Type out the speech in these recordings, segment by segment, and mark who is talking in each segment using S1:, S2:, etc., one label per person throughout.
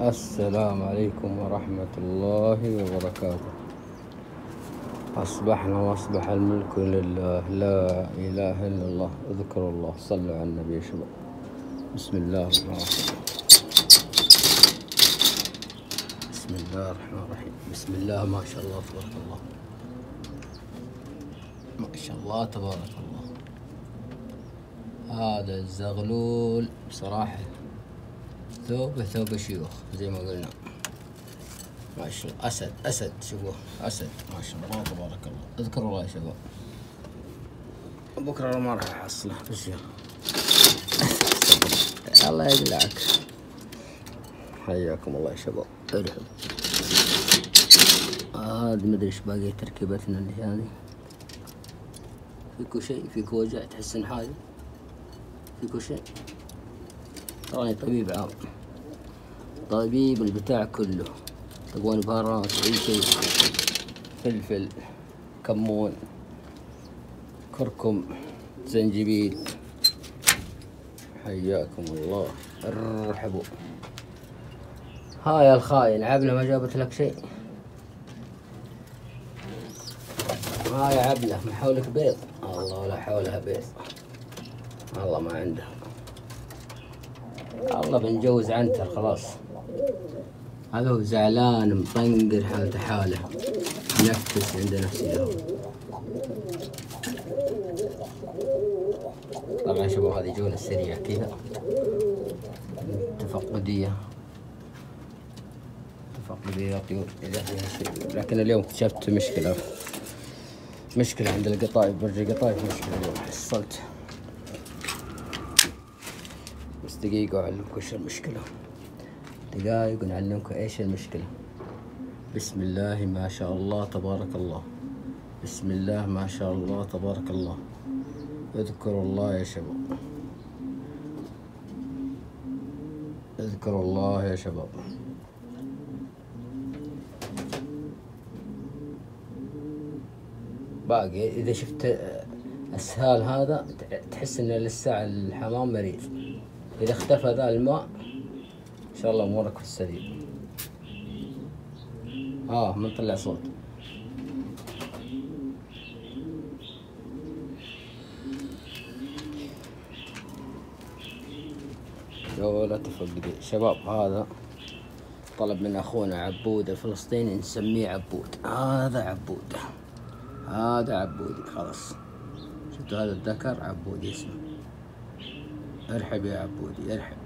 S1: السلام عليكم ورحمة الله وبركاته. أصبحنا وأصبح الملك لله لا إله إلا الله. اذكروا الله صلوا على النبي يا شباب. بسم الله الرحمن الرحيم. بسم الله الرحمن الرحيم. بسم الله ما شاء الله تبارك الله. ما شاء الله تبارك الله. هذا الزغلول بصراحة. ثوبه ثوب شيوخ زي ما قلنا ما شاء الله أسد أسد شوفوه أسد. ما شاء الله تبارك الله. اذكروا الله يا شباب بكرة ما راح أحصله بس الله يقلعك حياكم الله يا شباب ارحب هذا مدري إيش باقي تركيبتنا اللي هذه فيكو شيء فيكو وجع تحس ان حاجة فيكو شيء تراني طبيب عام. طبيب البتاع كله. تبغون بهارات أي شيء. فلفل كمون كركم زنجبيل. حياكم الله. ارحبوا. ها يا الخاين عبلة ما جابت لك شيء. ها يا عبلة ما حولك بيض. الله ولا حولها بيض. الله ما عندها. الله بنجوز عنتر خلاص. هذا هو زعلان مطنقر حالته حاله. نفس عنده نفس له طبعا شباب هذه جولة سريعة كذا. تفقدية. تفقدية طيور. لكن اليوم اكتشفت مشكلة. مشكلة عند القطايف برج القطايف مشكلة اليوم. حصلت. بس دقيقة وأعلمكم إيش المشكلة. دقايق ونعلمكم إيش المشكلة. بسم الله ما شاء الله تبارك الله. بسم الله ما شاء الله تبارك الله. اذكروا الله يا شباب. اذكروا الله يا شباب. باقي إذا شفت السهال هذا تحس إن لسه الحمام مريض. إذا اختفى ذا الماء إن شاء الله في السليم آه من طلع صوت. ولا تفقدي شباب هذا طلب من أخونا عبود الفلسطيني نسميه عبود. هذا عبود. هذا عبودي خلاص. شفتوا هذا الذكر؟ عبودي اسمه. ارحب يا عبودي ارحب.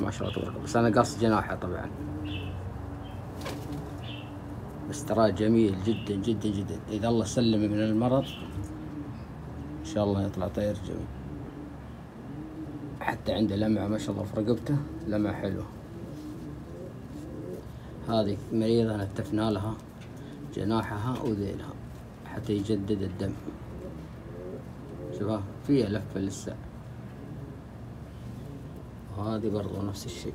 S1: ما شاء الله تبارك بس أنا قص جناحه طبعا. بس تراه جميل جدا جدا جدا. إذا الله سلم من المرض إن شاء الله يطلع طير جميل. حتى عنده لمعة ما شاء الله في رقبته لمعة حلوة. هذه مريضة نتفنا لها جناحها وذيلها. حتى يجدد الدم. شوفها فيها لفة لسه وهذه برضو نفس الشيء.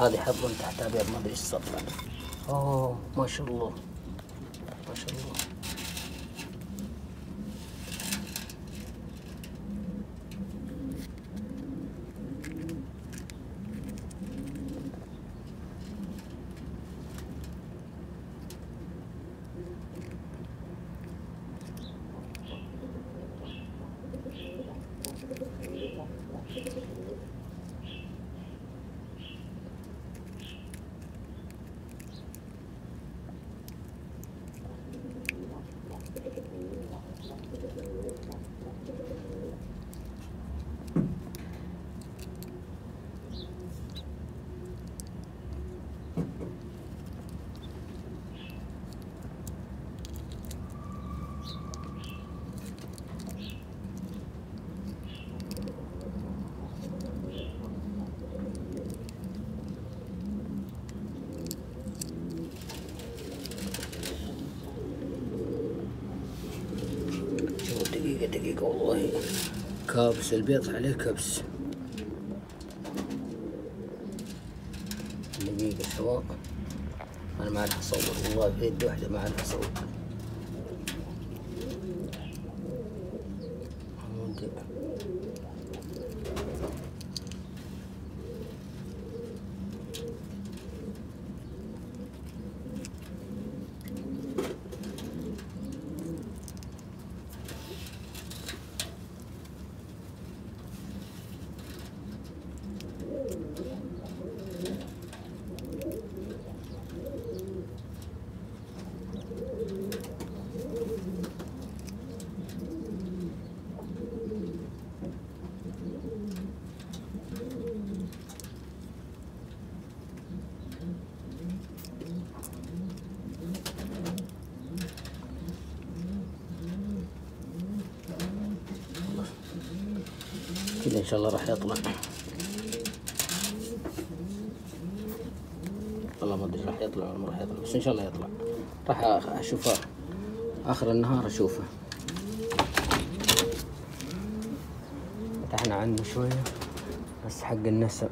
S1: هذه حظ تحت أبيض ما أدري إيش صار. أوه ما شاء الله ما شاء الله دقيقة والله. كابس البيض عليه كبس. دقيقة شباب أنا ما أعرف أصور والله يدي واحدة ما أعرف أصور كذا إن شاء الله راح يطلع والله ما أدري راح يطلع ولا ما راح يطلع بس إن شاء الله يطلع. راح أشوفه. آخر النهار أشوفه. فتحنا عنه شوية بس حق النسم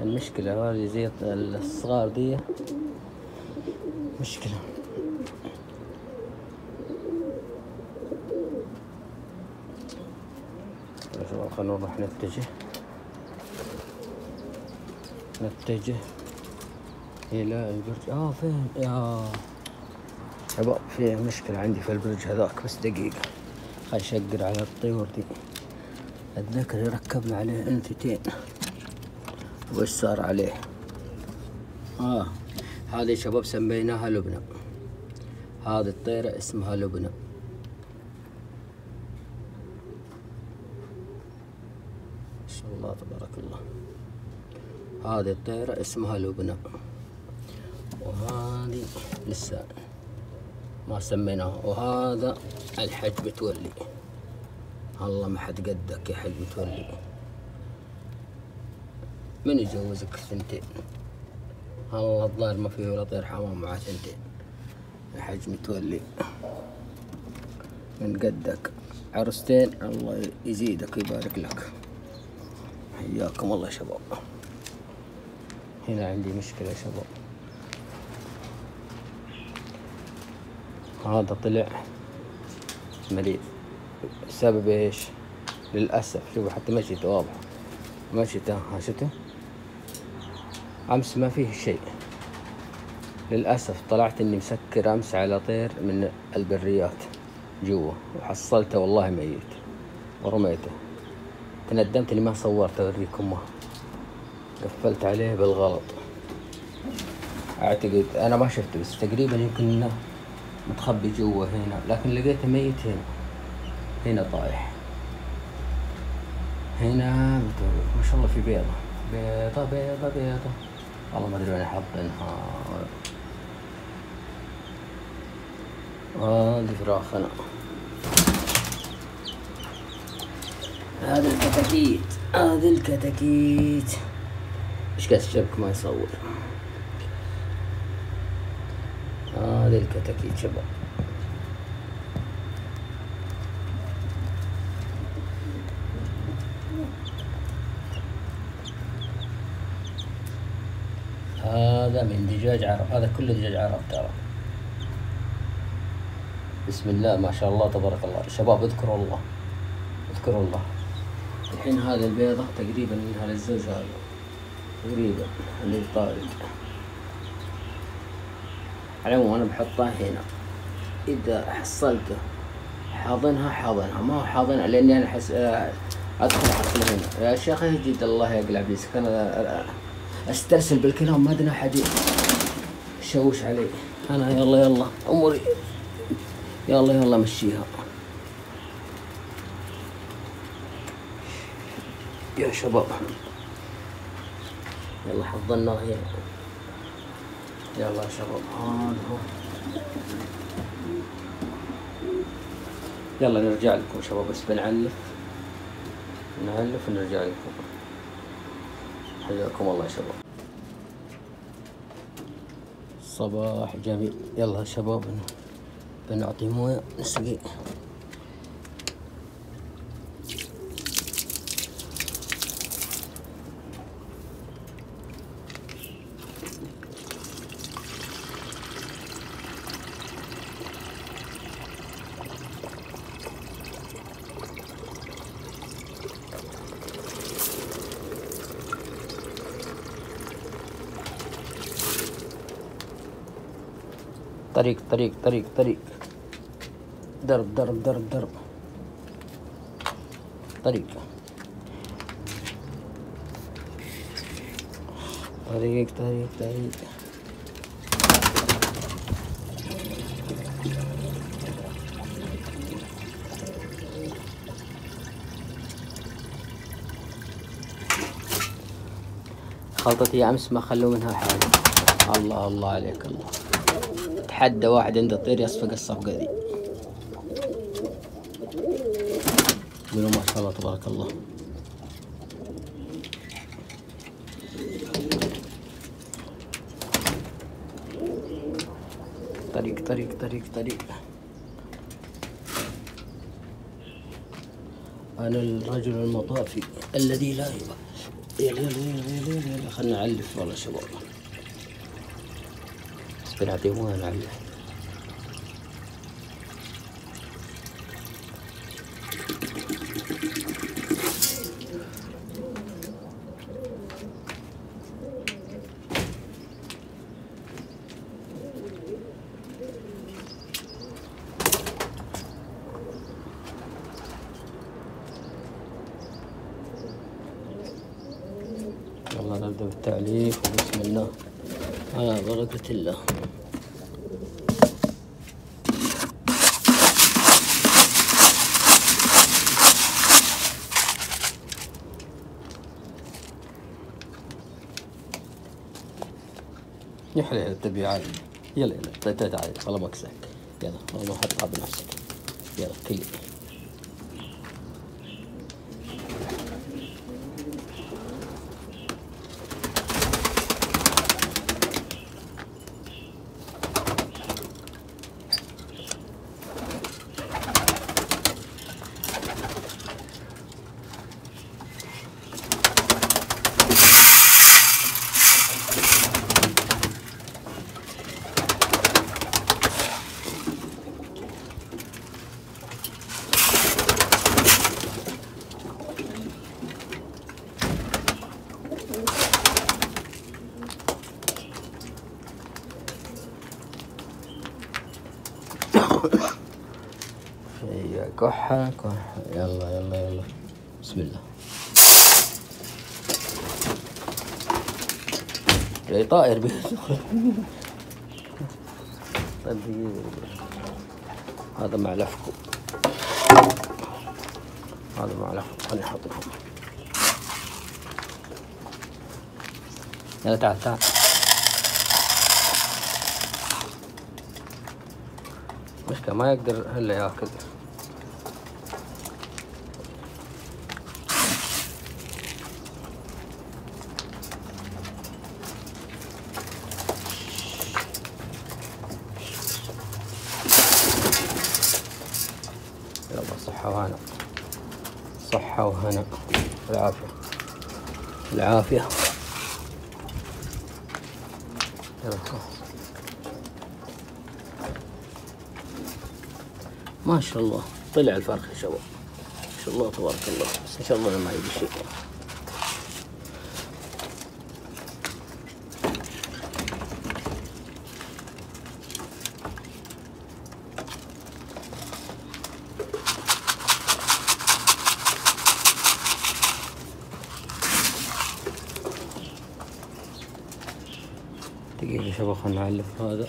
S1: المشكلة هذه زي الصغار دي مشكلة يا شباب خلونا نروح نتجه. نتجه إلى البرج. آه فين؟ يا شباب في مشكلة عندي في البرج هذاك بس دقيقة. خل أشقر على الطيور دي. أتذكر ركبنا عليه أنتتين. وش صار عليه؟ آه هذه شباب سميناها لبنى. هذه الطيرة اسمها لبنى ما شاء الله تبارك الله هذه الطيرة اسمها لبنى. وهذه لسه ما سميناها. وهذا الحج متولي الله ما حد قدك يا حج متولي من يجوزك ثنتين الله الظاهر ما فيه ولا طير حمام مع ثنتين. يا حج متولي. من قدك. عرستين. الله يزيدك ويبارك لك. حياكم الله يا شباب. هنا عندي مشكلة يا شباب. هذا طلع مليء. السبب إيش؟ للأسف. شوفوا حتى مشيته واضحة مشيته ها شفتوا؟ أمس ما فيه شيء. للأسف طلعت إني مسكر أمس على طير من البريات جوا. وحصلته والله ميت. ورميته. تندمت إني ما صورت أوريكم. قفلت عليه بالغلط. أعتقد أنا ما شفته بس تقريبا يمكن إنه متخبي جوا هنا لكن لقيته ميت هنا. هنا طايح. هنا. ما شاء الله في بيضة. بيضة بيضة بيضة. والله ما أدري وين حاطينها هذه فراخنا. هذا الكتاكيت. هذا الكتاكيت. إيش قاعد الشبك ما يصور. هذه الكتاكيت شباب. هذا من دجاج عرب هذا كله دجاج عرب ترى. بسم الله ما شاء الله تبارك الله. شباب اذكروا الله. اذكروا الله. الحين هذه البيضة تقريبا منها للزوج هذا تقريبا اللي طارق على العموم أنا بحطها هنا. إذا حصلته حاضنها حاضنها. ما هو حاضنها لأني أنا حس... آه، أدخل احصل هنا. يا شيخ اهجد الله يقلع بيسك أنا أسترسل بالكلام ما أدري أحد يشوش علي. أنا يلا يلا. أموري. يلا يلا مشيها. يا شباب. يلا حضناها هنا يلا شباب هذا هو. يلا نرجع لكم شباب بس بنعلف. نعلف ونرجع لكم. حياكم الله يا شباب. صباح جميل. يلا شباب بنعطي موية نسقي. طريق طريق طريق طريق. درب درب درب درب. طريق. طريق طريق طريق. خلطتي أمس ما خلوا منها حاجة. الله الله عليك الله. اتحدى واحد عنده طير يصفق الصفقة دي. قولوا ما شاء الله تبارك الله. طريق طريق طريق طريق. أنا الرجل المطافي الذي لا يبقى. يلا يلا يلا يلا خلنا نعلف والله شباب. بس بنعطيهم وين نعلف يلا نبدأ بالتعليق وبسم الله على بركة الله يا حليل عادي يلا يلا. تعال تعال. والله مكسك يلا والله حد بنفسك يلا كلي. هي كحة كحة. يلا يلا يلا. بسم الله. جاي طائر به طيب. هذا معلفكم هذا معلفكم خليني أحط لكم يلا تعال تعال. مشكلة ما يقدر إلا ياكل. يلا صحة وهنا. صحة وهنا. العافية. العافية. يلا ما شاء الله. طلع الفرخ يا شباب. ما شاء الله تبارك الله. بس إن شاء الله ما يجي شيء. دقيقة يا شباب خلنا نعلف هذا.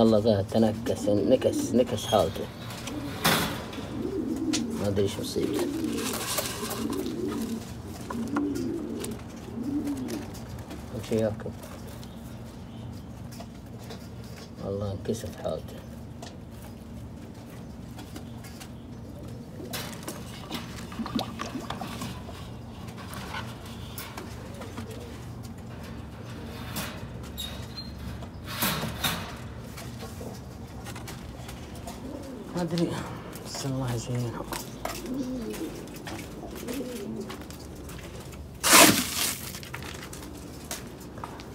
S1: والله ذا تنكس نكس نكس حالته. ما أدري إيش مصيبته وش ياكل والله انكسف حالته ما ادري يزينهم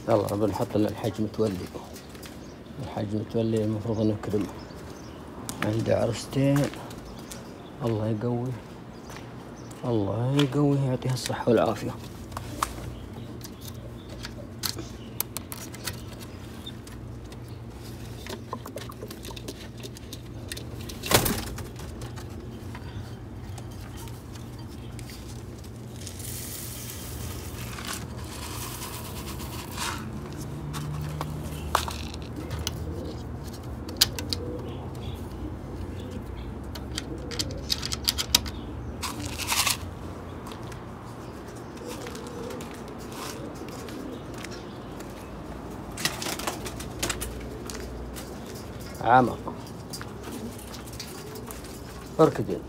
S1: يلا بنحط الحج متولي. الحج متولي المفروض نكرمه عندي عرستين الله يقوي الله يقويه يعطيها الصحة والعافية. عمى اركض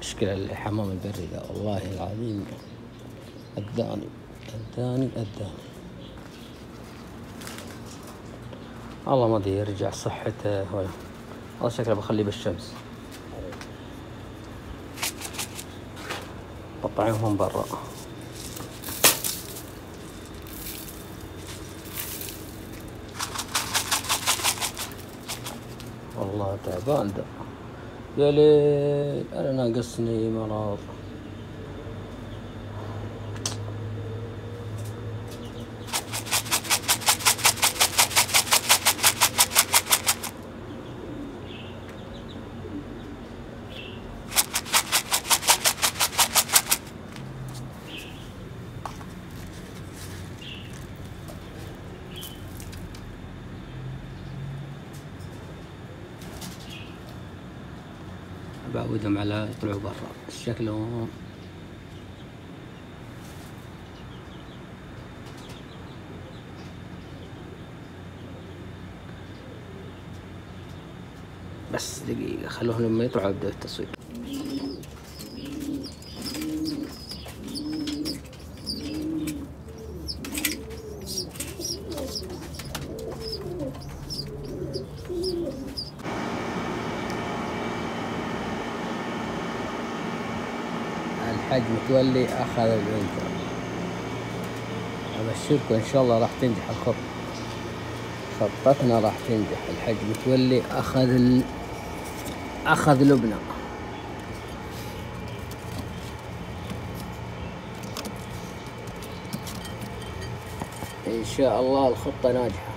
S1: مشكلة الحمام البري ذا والله العظيم. أذاني أذاني أذاني الله ما أدري يرجع صحته. ولا والله شكله بخليه بالشمس. بطعمهم برا. والله تعبان ده. يا ليل أنا ناقصني مرض. بعودهم على يطلعوا برا. شكلهم بس دقيقة خلوهم لما يطلعوا يبدأ التصوير الحاج متولي أخذ البنت أبشركم إن شاء الله راح تنجح الخط. خطتنا راح تنجح. الحاج متولي أخذ ال... أخذ لبنى. إن شاء الله الخطة ناجحة.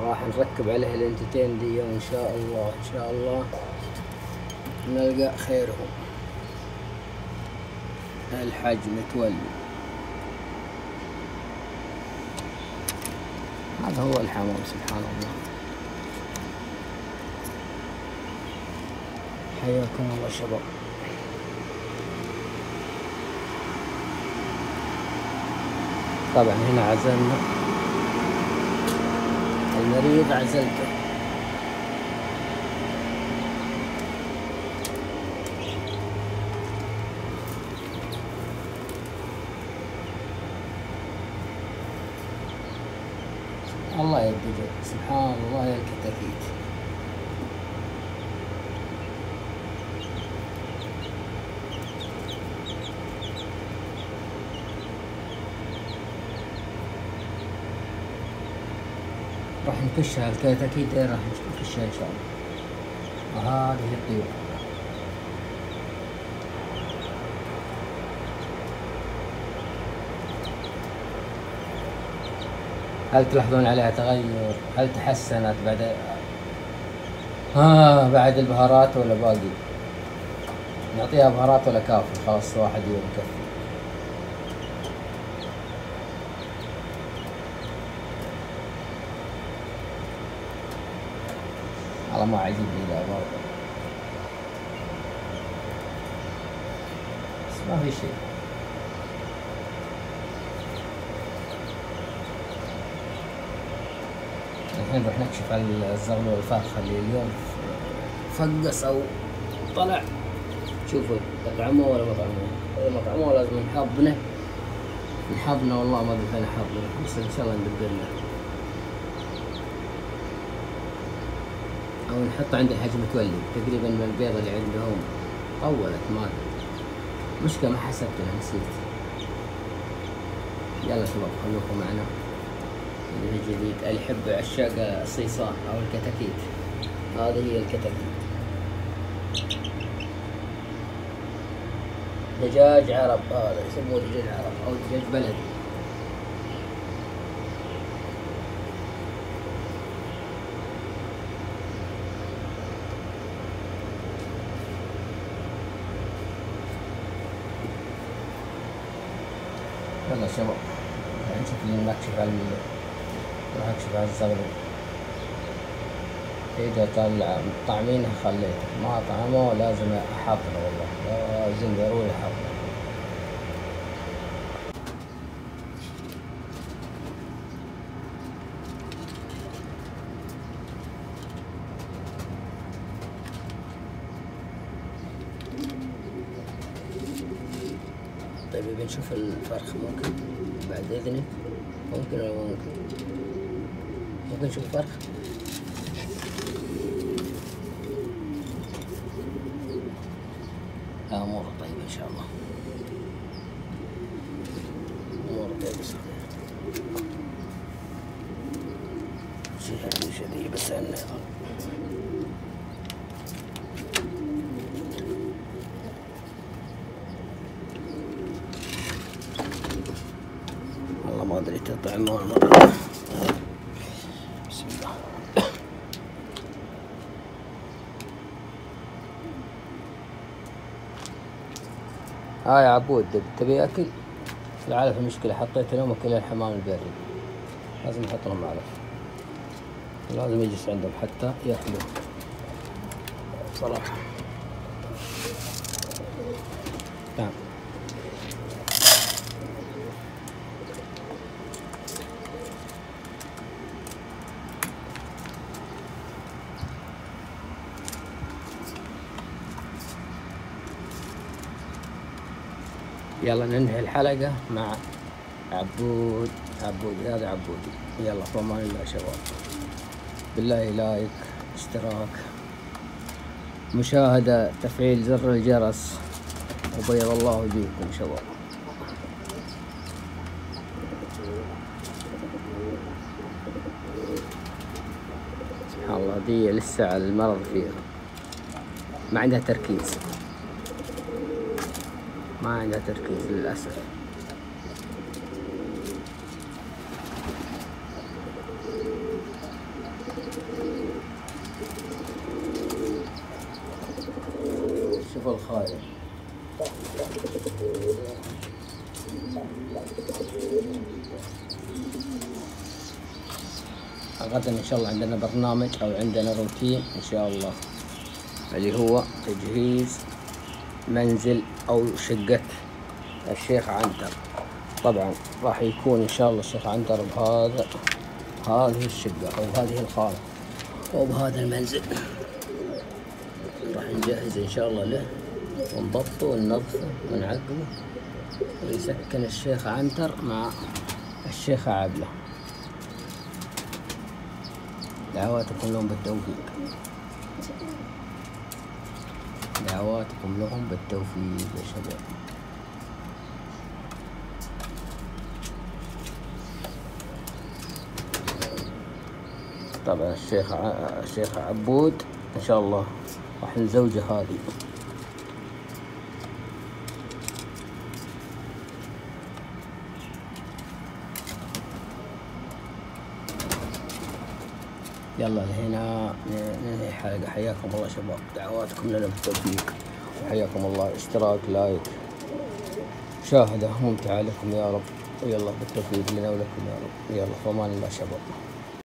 S1: راح نركب عليها الانتتين دي وإن شاء الله. إن شاء الله نلقى خيرهم. الحاج متولي. هذا هو الحمام سبحان الله. حياكم الله شباب. طبعا هنا عزلنا. المريض عزلته الله يبدو سبحان الله يا الكتاكيت. راح نكشها الكتاكيت دي راح نكشها إن شاء الله. وهذه هي الطيور. هل تلاحظون عليها تغير؟ هل تحسنت بعد ها بعد البهارات ولا باقي؟ نعطيها بهارات ولا كافي خلاص واحد يوم يكفي والله ما عجبني ذا برضه بس ما في شيء الحين نروح نكشف على الزغلول الفارخة اللي اليوم فقس أو طلع. شوفوا أطعموه ولا ما أطعموه إذا ما أطعموه لازم نحضنه. نحضنه والله ما أدري فين نحضنه بس إن شاء الله ندبر له. أو نحطه عند الحاج متولي تقريبا من البيض اللي عندهم. طولت ما مشكلة ما حسبت أنا نسيت. يلا شباب خلوكم معنا. اللي جديد. اللي يحب عشاق الصيصان أو الكتاكيت. هذه هي الكتاكيت. دجاج عرب هذا يسموه دجاج عرب أو دجاج بلدي. يلا شباب راح اكشف على الزغلول إذا طلع طعمينها خليته. ما طعمه لازم أحضره والله. لازم ضروري أحضره. طيب بنشوف الفرخ ممكن بعد إذنك. ممكن ولا ممكن. نشوف الفرخ أموره طيبة إن شاء الله. أموره طيبة صحيح شيء هذه شذي بس أنا والله ما أدري تطعمون مرة بسم الله ها يا عبود تبي أكل؟ العلف المشكلة حطيت لهم كل الحمام البري. لازم نحط لهم علف لازم يجلس عندهم حتى ياكلوا صراحة. نعم. يلا ننهي الحلقة مع عبود عبودي هذا عبودي. يلا في أمان الله شباب. بالله لايك اشتراك مشاهدة تفعيل زر الجرس وبيض الله وجوهكم شباب. سبحان الله دي لسه المرض فيها. ما عندها تركيز. ما عندها تركيز للأسف. شوف الخايف. غدا إن شاء الله عندنا برنامج أو عندنا روتين إن شاء الله. اللي هو تجهيز منزل أو شقة الشيخ عنتر. طبعا راح يكون إن شاء الله الشيخ عنتر بهذا هذه الشقة أو هذه الخانة وبهذا المنزل. راح نجهز إن شاء الله له ونضبطه وننظفه ونعقمه ويسكن الشيخ عنتر مع الشيخة عبلة. دعواتكم لهم بالتوفيق. دعواتكم لهم بالتوفيق يا شباب طبعا الشيخ. الشيخ عبود إن شاء الله راح نزوجه هذه يلا لهنا. ننهي الحلقة حياكم الله شباب. دعواتكم لنا بالتوفيق. حياكم الله. اشتراك لايك مشاهدة. ممتعة لكم يا رب. ويلا بالتوفيق لنا ولكم يا رب. يلا في أمان الله شباب.